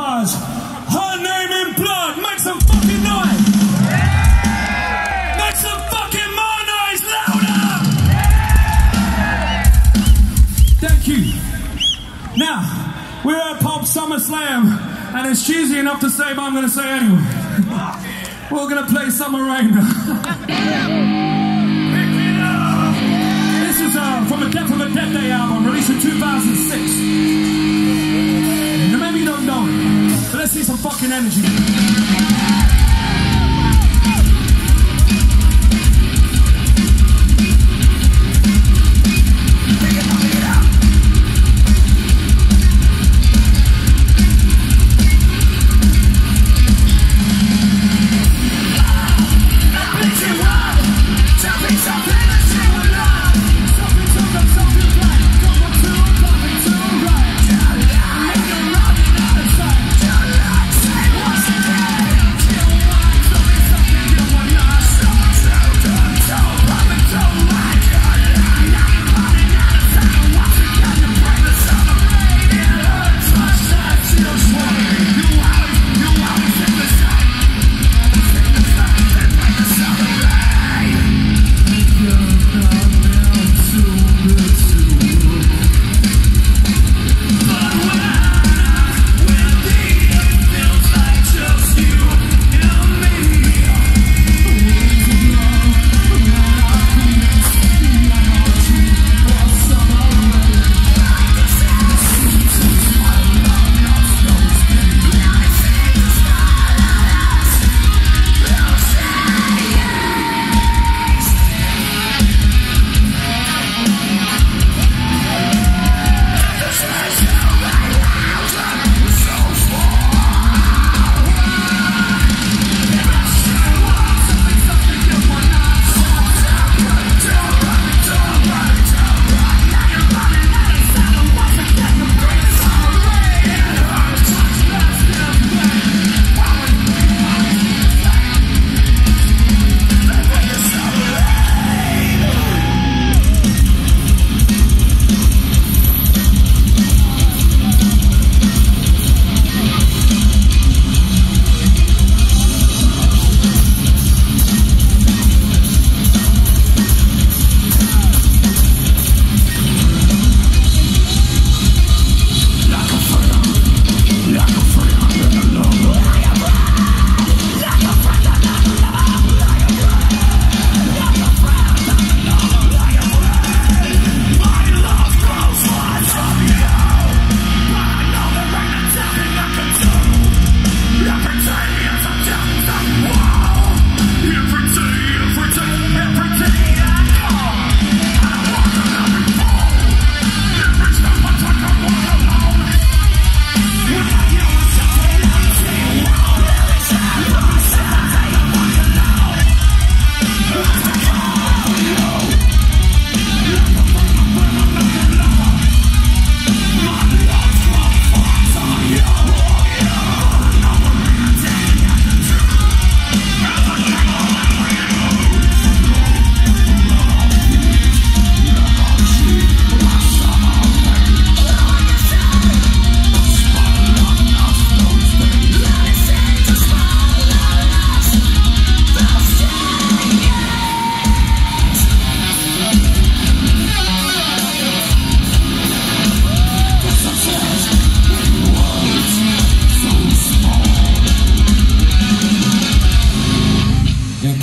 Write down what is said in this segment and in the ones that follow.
Her name in blood. Make some fucking noise. Make some fucking. Louder. Thank you. Now, we're at Pulp Summer Slam, and it's cheesy enough to say, but I'm going to say anyway. We're going to play Summer Rain. fucking energy.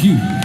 you.